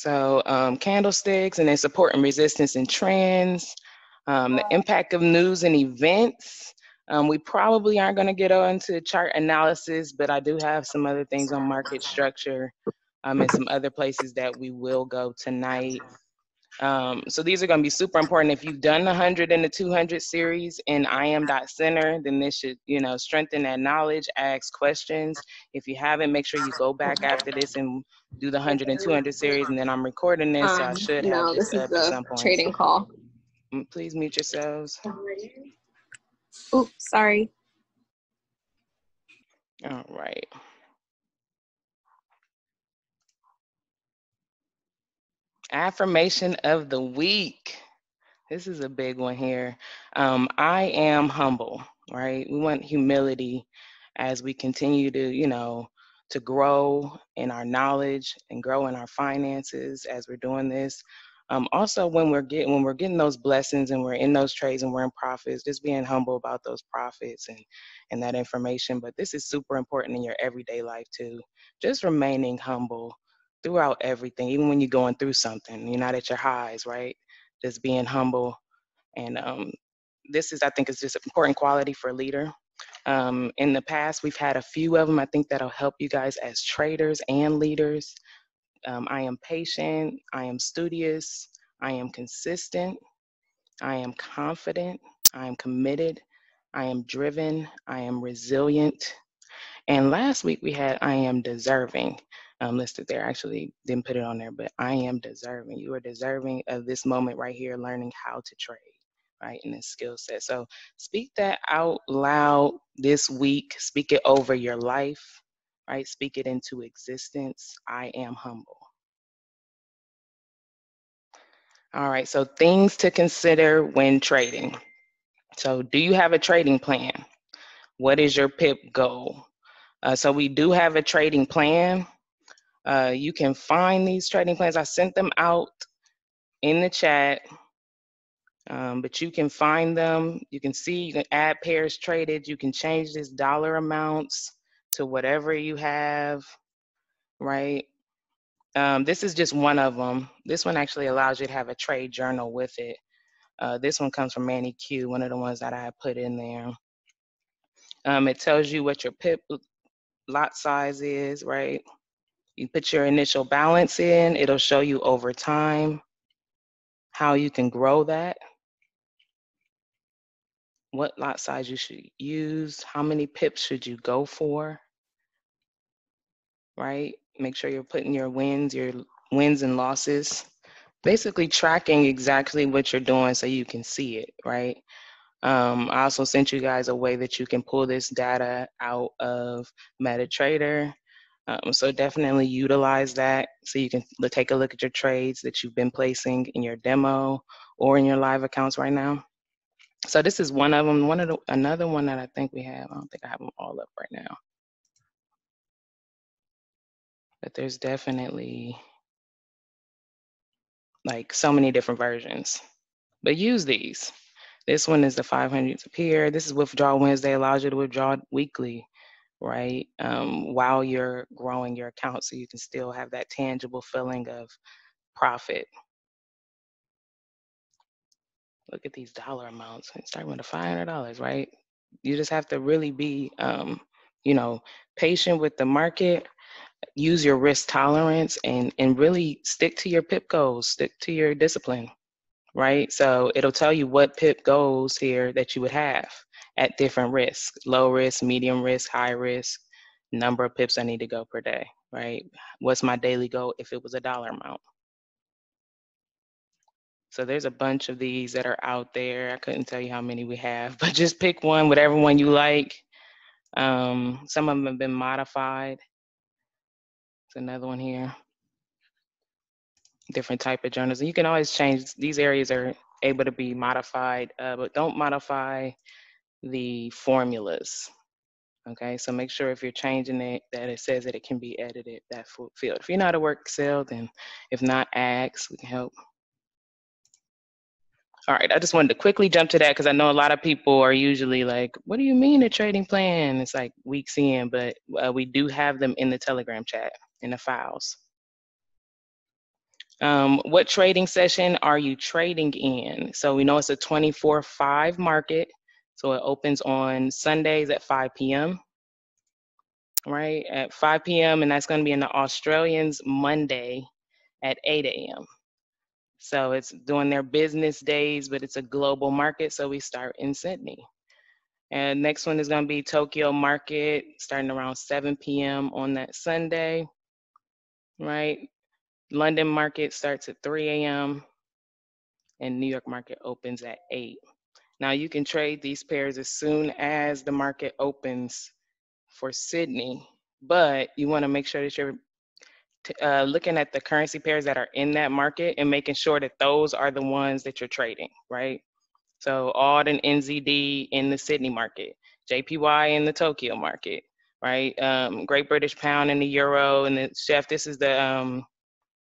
So um, candlesticks and then support and resistance and trends, um, the impact of news and events. Um, we probably aren't going to get on to chart analysis, but I do have some other things on market structure um, and some other places that we will go tonight. Um, so these are going to be super important. If you've done the 100 and the 200 series in IM.Center, then this should, you know, strengthen that knowledge, ask questions. If you haven't, make sure you go back after this and do the 100 and 200 series. And then I'm recording this, so I Um, should no, have this, this is up at some point. trading call. Mm, Please mute yourselves. Oops, sorry. All right. Affirmation of the week. This is a big one here. Um, I am humble, right? We want humility as we continue to, you know, to grow in our knowledge and grow in our finances as we're doing this. Um, also, when we're getting when we're getting those blessings and we're in those trades and we're in profits, just being humble about those profits and and that information. But this is super important in your everyday life too. Just remaining humble throughout everything, even when you're going through something. You're not at your highs, right? Just being humble. And um, this is, I think, is just an important quality for a leader. Um, in the past, we've had a few of them. I think that'll help you guys as traders and leaders. Um, I am patient. I am studious. I am consistent. I am confident. I am committed. I am driven. I am resilient. And last week we had I am deserving um, listed there. I actually didn't put it on there, but I am deserving. You are deserving of this moment right here, learning how to trade, right, in this skill set. So speak that out loud this week. Speak it over your life, right? Speak it into existence. I am humble. All right, so things to consider when trading. So, do you have a trading plan? What is your PIP goal? Uh, so, we do have a trading plan. Uh, you can find these trading plans. I sent them out in the chat, um, but you can find them. You can see, you can add pairs traded. You can change this dollar amounts to whatever you have, right? Um, this is just one of them. This one actually allows you to have a trade journal with it. Uh, this one comes from Manny Q, one of the ones that I put in there. Um, it tells you what your PIP lot size is, right? You put your initial balance in, it'll show you over time how you can grow that, what lot size you should use, how many pips should you go for, right? Make sure you're putting your wins, your wins and losses, basically tracking exactly what you're doing so you can see it, right? Um, I also sent you guys a way that you can pull this data out of MetaTrader. Um, so definitely utilize that so you can take a look at your trades that you've been placing in your demo or in your live accounts right now. So this is one of them. One of the another one that I think we have. I don't think I have them all up right now. But there's definitely like so many different versions. But use these. This one is the 500 appear. This is withdrawal Wednesday, allows you to withdraw weekly, right? Um, while you're growing your account so you can still have that tangible feeling of profit. Look at these dollar amounts. It's starting with the $500, right? You just have to really be, um, you know, patient with the market use your risk tolerance and and really stick to your pip goals stick to your discipline right? So it'll tell you what pip goals here that you would have at different risks low risk medium risk high risk number of pips i need to go per day right? What's my daily goal if it was a dollar amount? So there's a bunch of these that are out there. I couldn't tell you how many we have but just pick one whatever one you like. Um, some of them have been modified. It's another one here. Different type of journals. And you can always change, these areas are able to be modified, uh, but don't modify the formulas. Okay, so make sure if you're changing it that it says that it can be edited, that field. If you know how to work Excel, then if not, ask, we can help. All right, I just wanted to quickly jump to that because I know a lot of people are usually like, what do you mean a trading plan? It's like weeks in, but uh, we do have them in the Telegram chat, in the files. Um, what trading session are you trading in? So we know it's a 24-5 market. So it opens on Sundays at 5 p.m. Right at 5 p.m. and that's going to be in the Australians Monday at 8 a.m. So it's doing their business days, but it's a global market. So we start in Sydney. And next one is going to be Tokyo Market starting around 7 p.m. on that Sunday. Right. London Market starts at 3 a.m. and New York Market opens at 8. Now you can trade these pairs as soon as the market opens for Sydney, but you want to make sure that you're uh, looking at the currency pairs that are in that market and making sure that those are the ones that you're trading, right? So AUD and NZD in the Sydney market, JPY in the Tokyo market, right? Um, Great British Pound and the Euro and the chef. This is the um,